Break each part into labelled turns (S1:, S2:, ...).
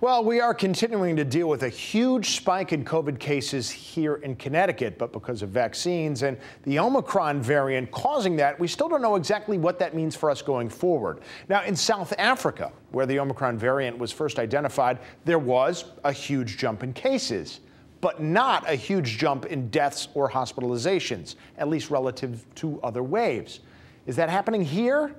S1: Well, we are continuing to deal with a huge spike in COVID cases here in Connecticut, but because of vaccines and the Omicron variant causing that, we still don't know exactly what that means for us going forward. Now, in South Africa, where the Omicron variant was first identified, there was a huge jump in cases, but not a huge jump in deaths or hospitalizations, at least relative to other waves. Is that happening here?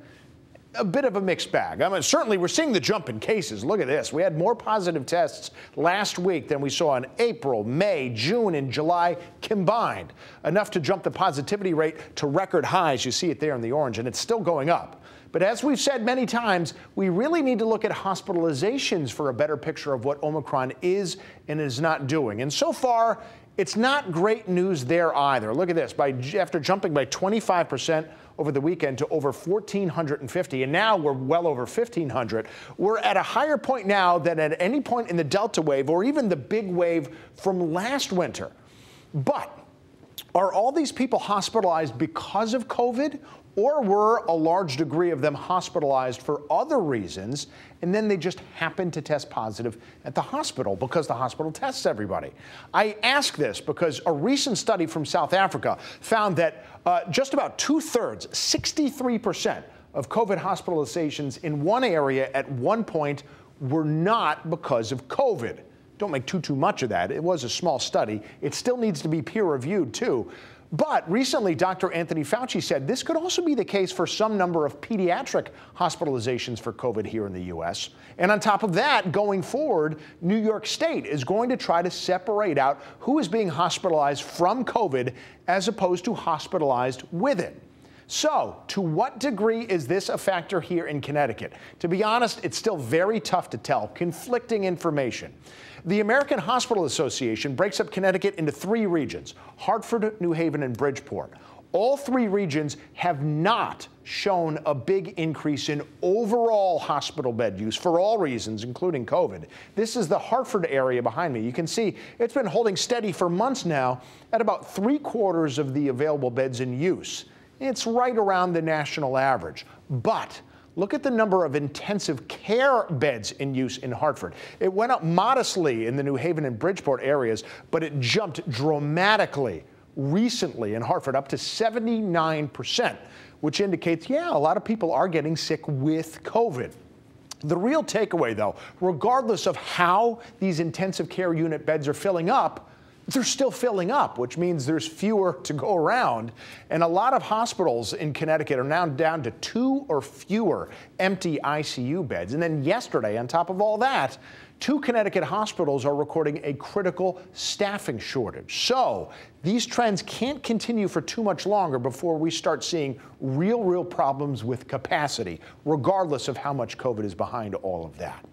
S1: A bit of a mixed bag. I mean, certainly we're seeing the jump in cases. Look at this. We had more positive tests last week than we saw in April, May, June, and July combined. Enough to jump the positivity rate to record highs. You see it there in the orange, and it's still going up. But as we've said many times, we really need to look at hospitalizations for a better picture of what Omicron is and is not doing. And so far, it's not great news there either. Look at this. By, after jumping by 25 percent over the weekend to over 1,450, and now we're well over 1,500. We're at a higher point now than at any point in the Delta wave or even the big wave from last winter. But are all these people hospitalized because of COVID, or were a large degree of them hospitalized for other reasons, and then they just happened to test positive at the hospital because the hospital tests everybody? I ask this because a recent study from South Africa found that uh, just about two thirds, 63%, of COVID hospitalizations in one area at one point were not because of COVID. Don't make too too much of that. It was a small study. It still needs to be peer reviewed too. But recently, Dr. Anthony Fauci said this could also be the case for some number of pediatric hospitalizations for COVID here in the U.S. And on top of that, going forward, New York State is going to try to separate out who is being hospitalized from COVID as opposed to hospitalized with it. So, to what degree is this a factor here in Connecticut? To be honest, it's still very tough to tell, conflicting information. The American Hospital Association breaks up Connecticut into three regions Hartford, New Haven, and Bridgeport. All three regions have not shown a big increase in overall hospital bed use for all reasons, including COVID. This is the Hartford area behind me. You can see it's been holding steady for months now at about three quarters of the available beds in use. It's right around the national average. But look at the number of intensive care beds in use in Hartford. It went up modestly in the New Haven and Bridgeport areas, but it jumped dramatically recently in Hartford up to 79%, which indicates, yeah, a lot of people are getting sick with COVID. The real takeaway, though, regardless of how these intensive care unit beds are filling up, they're still filling up, which means there's fewer to go around. And a lot of hospitals in Connecticut are now down to two or fewer empty ICU beds. And then yesterday, on top of all that, two Connecticut hospitals are recording a critical staffing shortage. So these trends can't continue for too much longer before we start seeing real, real problems with capacity, regardless of how much COVID is behind all of that.